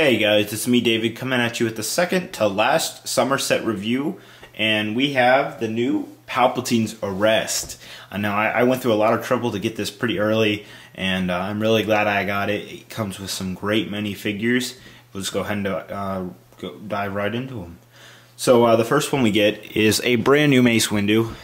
Hey guys, it's me David coming at you with the second to last summer set review and we have the new Palpatine's Arrest. I know I, went through a lot of trouble to get this pretty early and uh, I'm really glad I got it. It comes with some great minifigures. Just go ahead and uh, go dive right into them. So uh, the first one we get is a brand new Mace Windu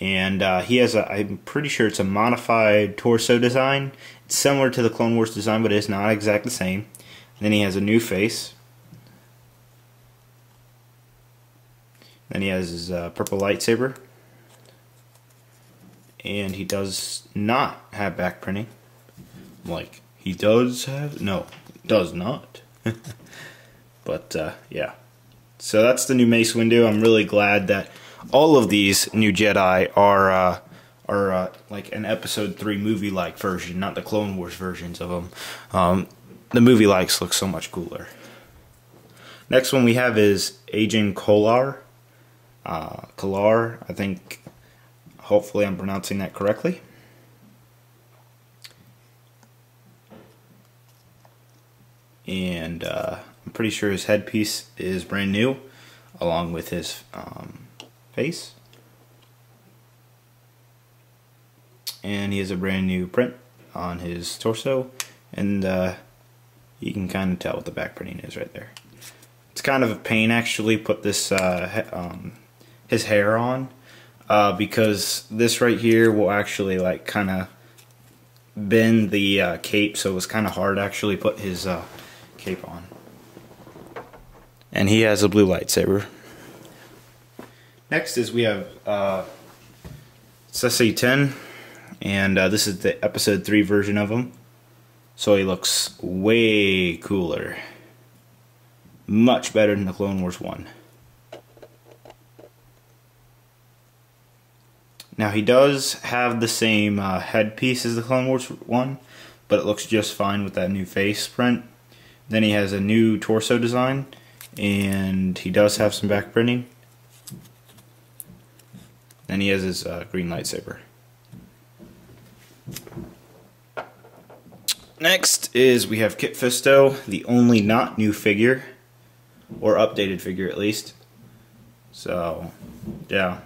and uh, he has a I'm pretty sure it's a modified torso design. It's similar to the Clone Wars design but it's not exactly the same. Then he has a new face. Then he has his uh, purple lightsaber. And he does not have back printing. Like, he does have, no, does not. but, uh, yeah. So that's the new Mace Windu. I'm really glad that all of these new Jedi are, uh, are uh, like an episode 3 movie like version, not the Clone Wars versions of them. Um, the movie likes look so much cooler. Next one we have is Agen Kolar. Uh, Kolar, I think, hopefully I'm pronouncing that correctly. And uh, I'm pretty sure his headpiece is brand new, along with his um, face. And he has a brand new print on his torso. And uh, you can kind of tell what the back printing is right there. It's kind of a pain actually put this uh, um, his hair on uh, because this right here will actually like kind of bend the uh, cape so it was kind of hard to actually put his uh, cape on. And he has a blue lightsaber. Next is we have uh, Tiin and uh, this is the episode 3 version of him. So he looks way cooler. Much better than the Clone Wars one. Now he does have the same uh, headpiece as the Clone Wars one, but it looks just fine with that new face print. Then he has a new torso design, and he does have some back printing. And he has his uh, green lightsaber. Next is we have Kit Fisto, the only not new figure, or updated figure at least. So, yeah.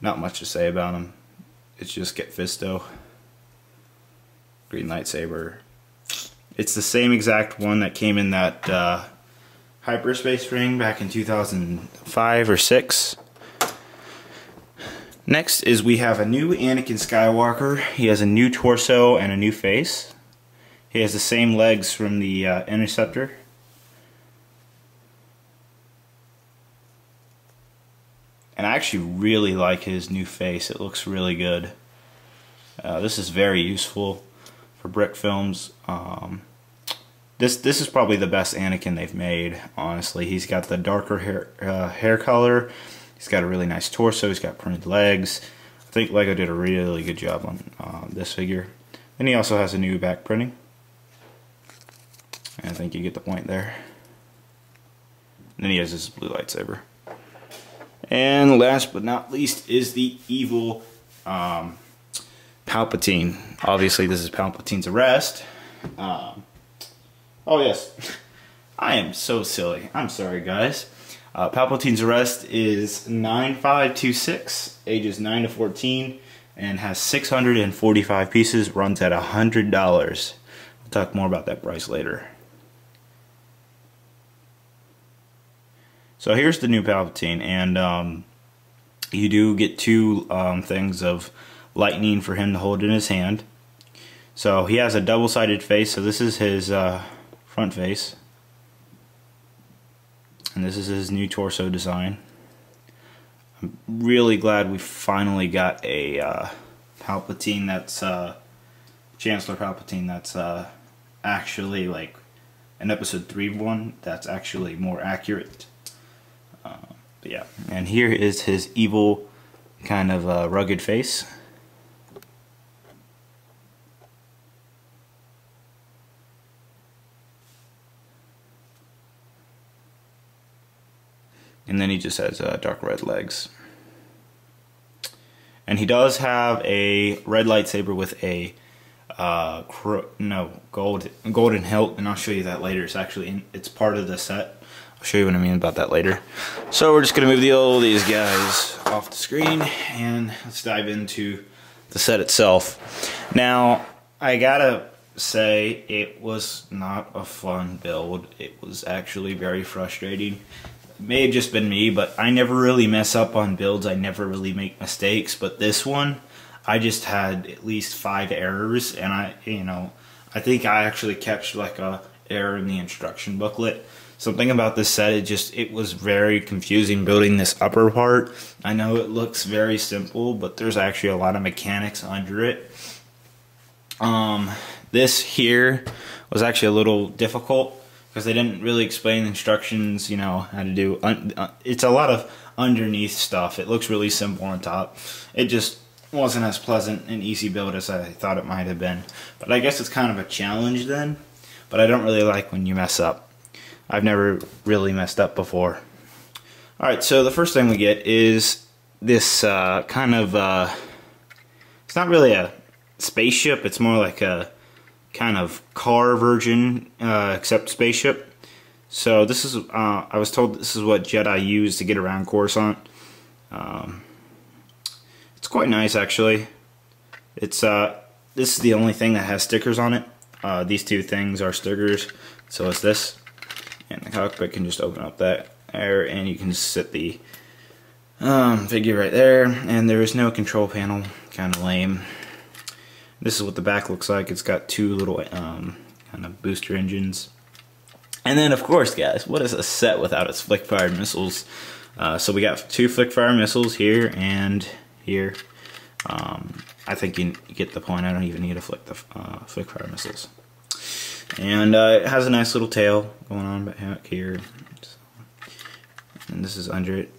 Not much to say about him. It's just Kit Fisto. Green lightsaber. It's the same exact one that came in that uh, hyperspace ring back in 2005 or 6. Next is we have a new Anakin Skywalker. He has a new torso and a new face. He has the same legs from the uh, Interceptor. And I actually really like his new face. It looks really good. Uh, this is very useful for brick films. Um, this this is probably the best Anakin they've made. Honestly, he's got the darker hair uh, hair color. He's got a really nice torso. He's got printed legs. I think Lego did a really good job on uh, this figure. Then he also has a new back printing. I think you get the point there. And then he has his blue lightsaber. And last but not least is the evil um, Palpatine. Obviously, this is Palpatine's arrest. Um, oh, yes. I am so silly. I'm sorry, guys. Uh, Palpatine's arrest is 9526, ages 9 to 14, and has 645 pieces, runs at $100. We'll talk more about that price later. So here's the new Palpatine, and um, you do get two um, things of lightning for him to hold in his hand. So he has a double-sided face, so this is his uh, front face and this is his new torso design. I'm really glad we finally got a uh, Palpatine that's uh, Chancellor Palpatine that's uh, actually like an episode 3 one that's actually more accurate. Uh, but yeah, and here is his evil kind of uh, rugged face. And then he just has uh, dark red legs. And he does have a red lightsaber with a uh, no, gold, golden hilt, and I'll show you that later. It's actually, in, it's part of the set. I'll show you what I mean about that later. So we're just gonna move the old these guys off the screen and let's dive into the set itself. Now, I gotta say it was not a fun build. It was actually very frustrating. May have just been me, but I never really mess up on builds. I never really make mistakes, but this one, I just had at least five errors and I, you know, I think I actually catch like a error in the instruction booklet. Something about this set it just it was very confusing building this upper part. I know it looks very simple but there's actually a lot of mechanics under it. Um this here was actually a little difficult because they didn't really explain the instructions you know how to do uh, it's a lot of underneath stuff. It looks really simple on top. It just wasn't as pleasant and easy build as I thought it might have been. But I guess it's kind of a challenge then. But I don't really like when you mess up. I've never really messed up before. Alright, so the first thing we get is this uh, kind of, uh, it's not really a spaceship, it's more like a kind of car version, uh, except spaceship. So this is, uh, I was told this is what Jedi use to get around Coruscant. Um, it's quite nice actually. It's, uh, this is the only thing that has stickers on it. Uh, these two things are stickers, so it's this and the cockpit can just open up that there and you can set the um, figure right there and there is no control panel kind of lame this is what the back looks like it's got two little um, kind of booster engines and then of course guys what is a set without its flick fired missiles uh, so we got two flick fire missiles here and here um, I think you get the point I don't even need to flick the uh, flick fire missiles and uh, it has a nice little tail going on back here. And this is under it.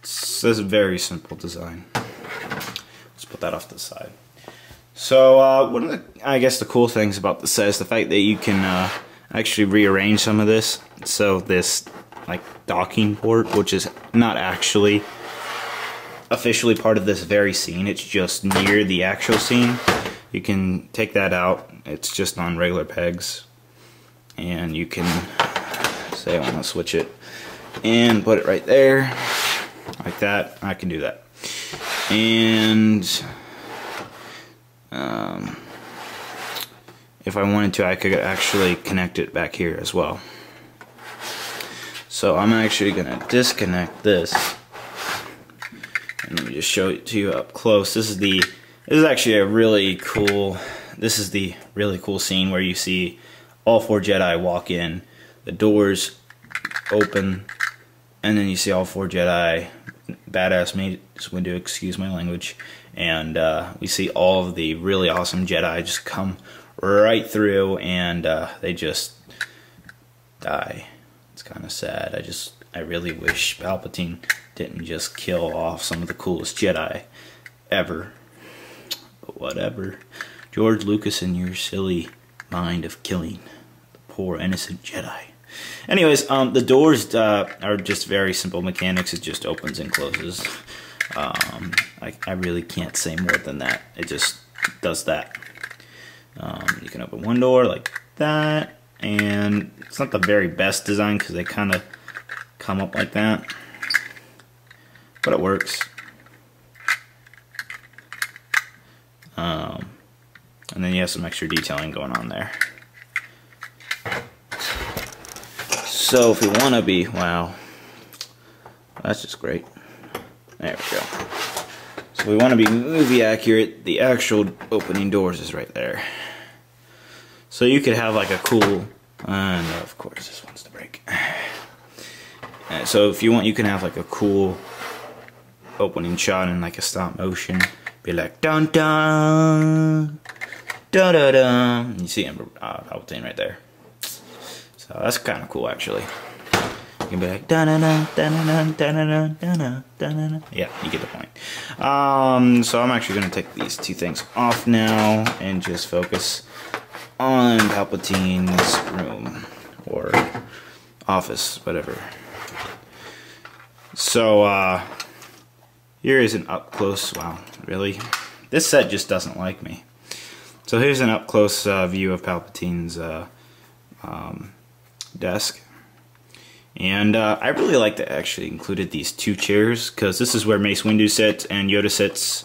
It's, a very simple design. Put that off to the side. So uh, one of the, I guess the cool things about the set is the fact that you can uh, actually rearrange some of this. So this like docking port, which is not actually officially part of this very scene, it's just near the actual scene. You can take that out it's just on regular pegs and you can say I want to switch it and put it right there like that I can do that and um, if I wanted to I could actually connect it back here as well. So I'm actually gonna disconnect this. And let me just show it to you up close. This is the this is actually a really cool this is the really cool scene where you see all four Jedi walk in, the doors open, and then you see all four Jedi, badass Mace Windu, excuse my language, and uh, we see all of the really awesome Jedi just come right through, and uh, they just die. It's kind of sad. I just, I really wish Palpatine didn't just kill off some of the coolest Jedi ever. But whatever. George Lucas and your silly mind of killing the poor innocent Jedi. Anyways, um, the doors uh, are just very simple mechanics. It just opens and closes. Um, I, I, really can't say more than that. It just does that. Um, you can open one door like that, and it's not the very best design because they kind of come up like that, but it works. Um, and then you have some extra detailing going on there. So if we want to be, wow, that's just great. There we go. So we want to be movie accurate, the actual opening doors is right there. So you could have like a cool, and uh, of course this one's to break. Uh, so if you want, you can have like a cool opening shot in like a stop motion. Be like dun dun Da da da. You see Ember uh, Palpatine right there. So that's kind of cool, actually. You can be like da na na da na na da na na da na da na na. Yeah, you get the point. Um, so I'm actually gonna take these two things off now and just focus on Palpatine's room or office, whatever. So uh, here is an up close. Wow, really? This set just doesn't like me. So here's an up close uh, view of Palpatine's. Uh, um, desk. And uh, I really like that actually included these two chairs because this is where Mace Windu sits and Yoda sits.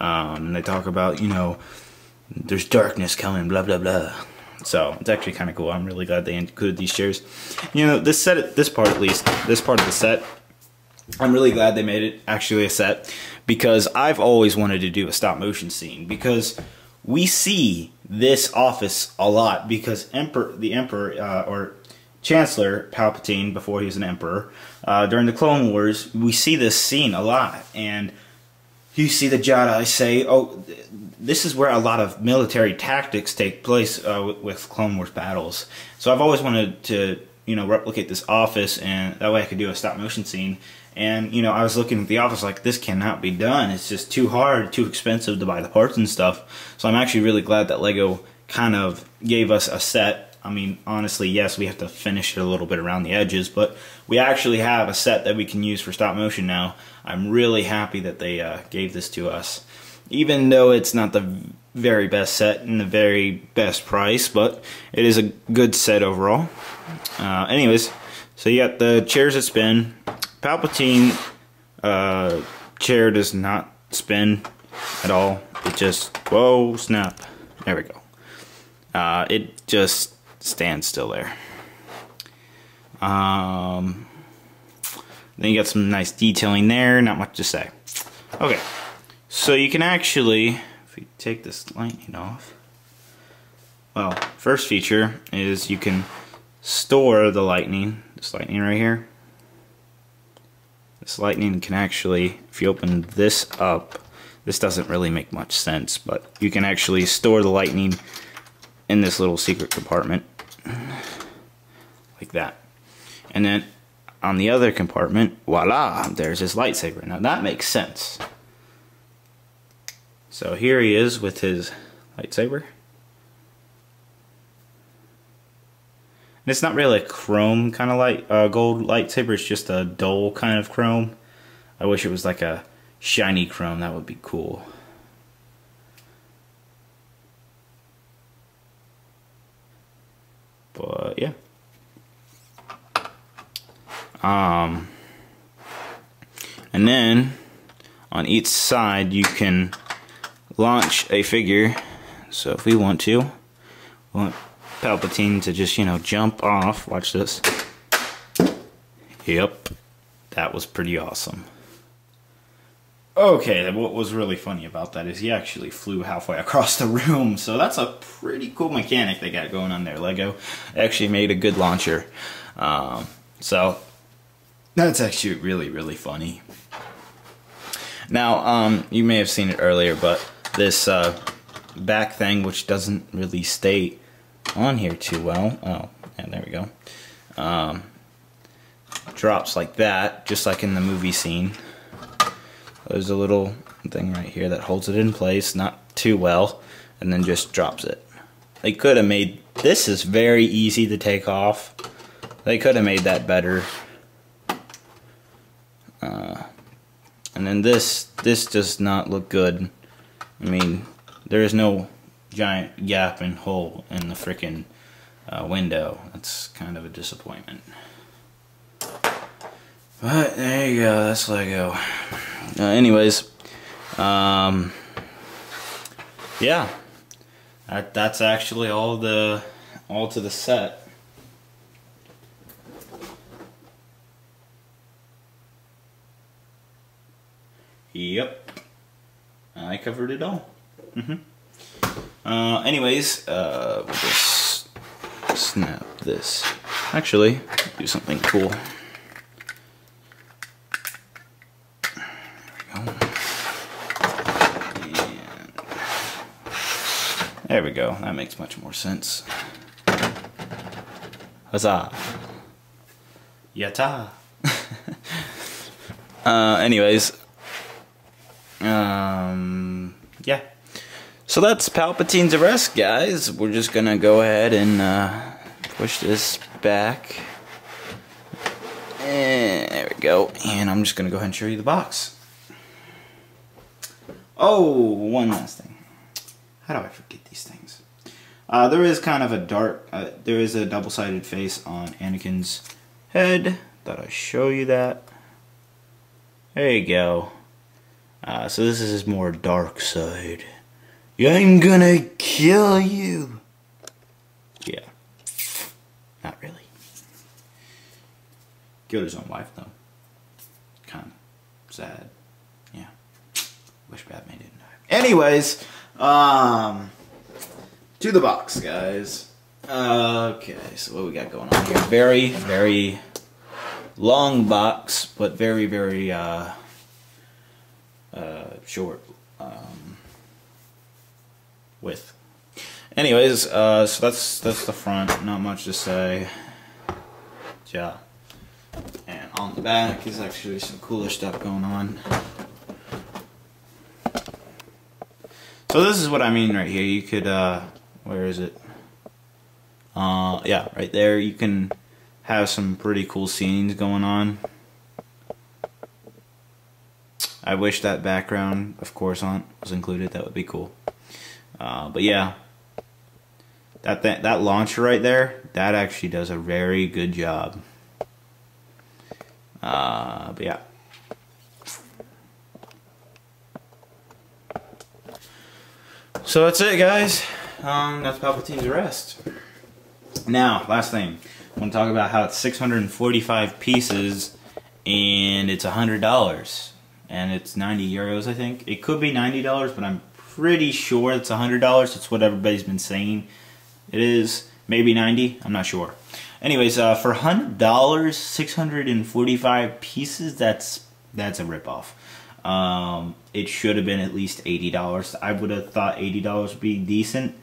Um, they talk about, you know, there's darkness coming, blah, blah, blah. So it's actually kind of cool. I'm really glad they included these chairs. You know, this set, this part at least, this part of the set, I'm really glad they made it actually a set because I've always wanted to do a stop motion scene because we see this office a lot because Emperor, the Emperor, uh, or Chancellor Palpatine, before he was an Emperor, uh, during the Clone Wars, we see this scene a lot. And you see the Jedi say, oh, this is where a lot of military tactics take place uh, with Clone Wars battles. So I've always wanted to, you know, replicate this office, and that way I could do a stop motion scene. And you know, I was looking at the office like this cannot be done. It's just too hard, too expensive to buy the parts and stuff. So I'm actually really glad that Lego kind of gave us a set. I mean, honestly, yes, we have to finish it a little bit around the edges, but we actually have a set that we can use for stop motion now. I'm really happy that they uh, gave this to us even though it's not the very best set and the very best price, but it is a good set overall. Uh, anyways, so you got the chairs that spin. Palpatine uh, chair does not spin at all. It just, whoa, snap. There we go. Uh, it just stands still there. Um, then you got some nice detailing there, not much to say. Okay, so you can actually, if we take this lightning off, well, first feature is you can store the lightning, this lightning right here. This lightning can actually, if you open this up, this doesn't really make much sense, but you can actually store the lightning in this little secret compartment, like that. And then on the other compartment, voila, there's his lightsaber. Now that makes sense. So here he is with his lightsaber. And it's not really a chrome kind of light, uh, gold lightsaber, it's just a dull kind of chrome. I wish it was like a shiny chrome, that would be cool. But yeah. Um, and then on each side you can launch a figure. So if we want to, we want Palpatine to just, you know, jump off. Watch this. Yep. That was pretty awesome. Okay, what was really funny about that is he actually flew halfway across the room, so that's a pretty cool mechanic they got going on there. Lego actually made a good launcher. Um, so, that's actually really, really funny. Now, um, you may have seen it earlier, but this uh, back thing, which doesn't really stay on here too well. Oh, yeah, there we go. Um, drops like that, just like in the movie scene. There's a little thing right here that holds it in place, not too well, and then just drops it. They could have made, this is very easy to take off. They could have made that better. Uh, and then this, this does not look good I mean, there is no giant gap and hole in the freaking uh, window. That's kind of a disappointment. But there you go, that's Lego. Uh, anyways, um, yeah, that, that's actually all the all to the set. Yep. I covered it all. Mm -hmm. uh, anyways, uh, we'll just snap this. Actually, do something cool. There we go. That makes much more sense. Huzzah. Yatta. uh, anyways, um, yeah. So that's Palpatine's arrest, guys. We're just gonna go ahead and uh, push this back. And there we go. And I'm just gonna go ahead and show you the box. Oh, one last thing. how do I forget these things? Uh, there is kind of a dark, uh, there is a double-sided face on Anakin's head. Thought I'd show you that. There you go. Uh, so this is his more dark side. I'm gonna kill you. Yeah. Not really. Killed his own wife though. Kind of sad. Yeah. Wish Padmé didn't die. Anyways, um, to the box, guys. okay, so what we got going on here? Very, very long box, but very, very uh, uh, short um, width. Anyways, uh, so that's that's the front. Not much to say. Yeah. And on the back is actually some cooler stuff going on. So this is what I mean right here. You could, uh, where is it? Uh, yeah, right there. You can have some pretty cool scenes going on. I wish that background, of Coruscant was included. That would be cool. Uh, but yeah, that, that that launcher right there, that actually does a very good job. Uh, but yeah. So that's it, guys. Um, that's Palpatine's arrest. Now, last thing. I want to talk about how it's 645 pieces and it's $100. And it's 90 euros, I think. It could be $90, but I'm pretty sure it's $100. It's what everybody's been saying it is. Maybe 90 I'm not sure. Anyways, uh, for $100, 645 pieces, that's that's a ripoff. Um, it should have been at least $80. I would have thought $80 would be decent,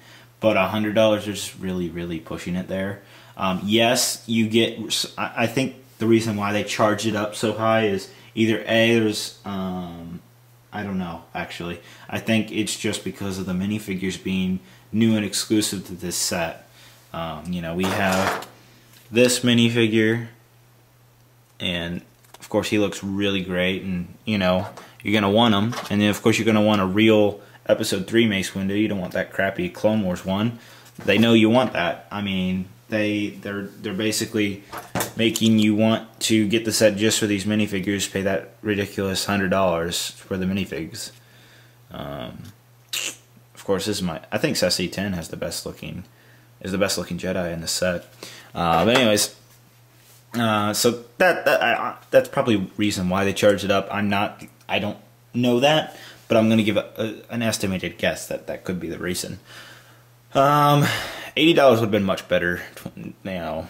but $100 is just really, really pushing it there. Um, yes, you get, I think the reason why they charge it up so high is either A, there's, um, I don't know, actually. I think it's just because of the minifigures being new and exclusive to this set. Um, you know, we have this minifigure, and of course he looks really great, and you know, you're gonna want him, and then of course you're gonna want a real Episode 3 Mace Windu, you don't want that crappy Clone Wars one. They know you want that. I mean, they they're they're basically making you want to get the set just for these minifigures, pay that ridiculous hundred dollars for the minifigs. Um, of course, this is my. I think Saesee Tiin has the best looking, is the best looking Jedi in the set. Uh, but anyways, uh, so that that I, that's probably reason why they charged it up. I'm not. I don't know that, but I'm gonna give a, a, an estimated guess that that could be the reason. Um, eighty dollars would have been much better. You know,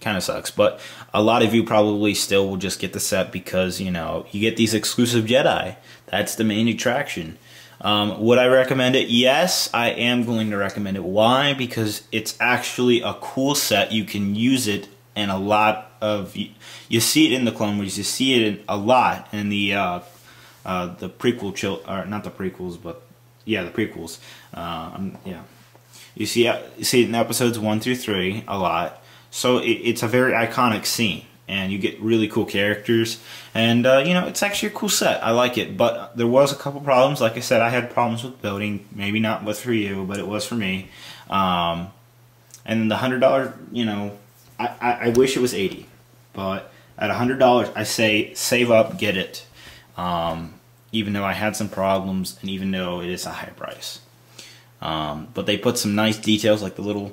kind of sucks, but a lot of you probably still will just get the set because you know you get these exclusive Jedi. That's the main attraction. Um, would I recommend it? Yes, I am going to recommend it. Why? Because it's actually a cool set. You can use it in a lot of. You see it in the Clone Wars. You see it in a lot in the uh, uh, the prequel, chill or not the prequels, but yeah, the prequels. Uh, um, yeah, you see, you see it in episodes one through three a lot. So it, it's a very iconic scene, and you get really cool characters. And uh, you know, it's actually a cool set. I like it, but there was a couple problems. Like I said, I had problems with building. Maybe not with for you, but it was for me. Um, and the hundred dollar, you know, I, I, I wish it was eighty, but at a hundred dollars, I say save up, get it. Um, even though I had some problems, and even though it is a high price. Um, but they put some nice details like the little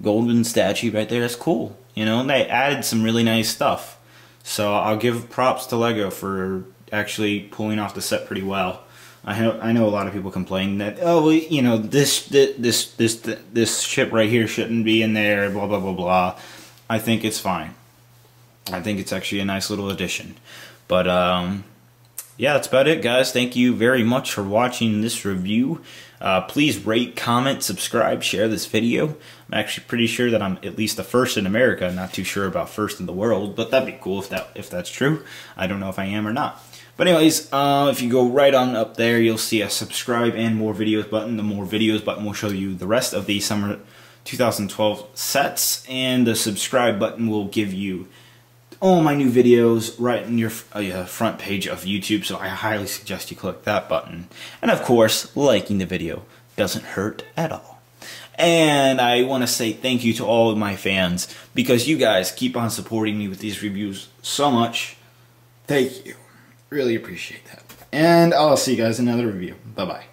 golden statue right there. That's cool. You know, and they added some really nice stuff. So I'll give props to Lego for actually pulling off the set pretty well. I know I know a lot of people complain that oh well, you know this this this this ship right here shouldn't be in there blah blah blah blah. I think it's fine. I think it's actually a nice little addition. But um, yeah, that's about it, guys. Thank you very much for watching this review. Uh, please rate, comment, subscribe, share this video. I'm actually pretty sure that I'm at least the first in America. I'm not too sure about first in the world, but that'd be cool if that if that's true. I don't know if I am or not. But anyways, uh, if you go right on up there, you'll see a subscribe and more videos button. The more videos button will show you the rest of the summer 2012 sets, and the subscribe button will give you all my new videos right in your uh, front page of YouTube, so I highly suggest you click that button. And of course, liking the video. doesn't hurt at all. And I want to say thank you to all of my fans because you guys keep on supporting me with these reviews so much. Thank you. Really appreciate that. And I'll see you guys in another review. Bye bye.